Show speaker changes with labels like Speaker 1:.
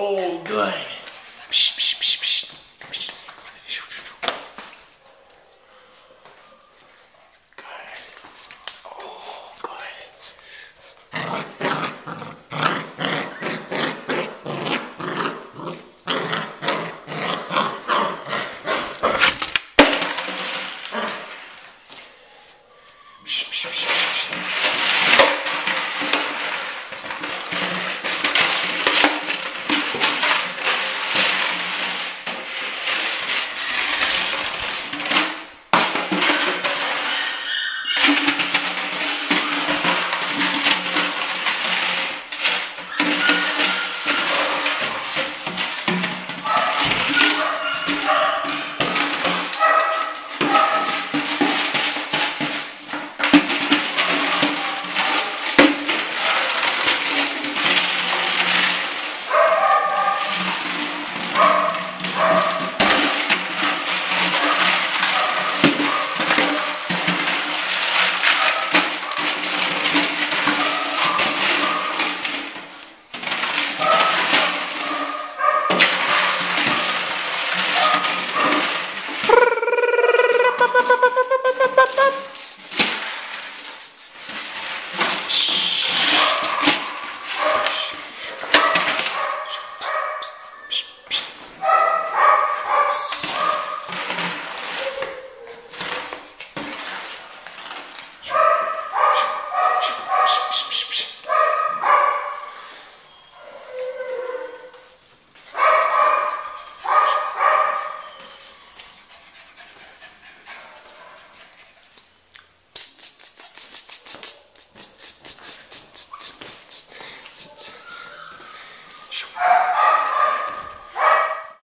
Speaker 1: Oh, good. Shh, shh, shh, shh.
Speaker 2: podcasts.